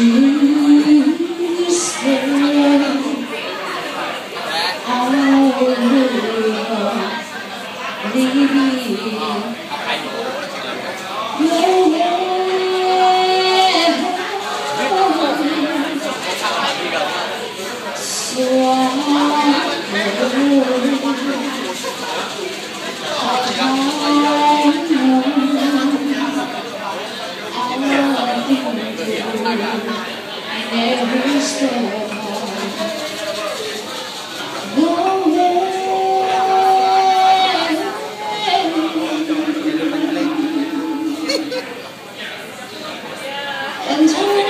Yeah. and